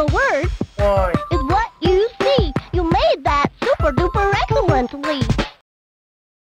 the word Why? is what you see. You made that super duper excellently.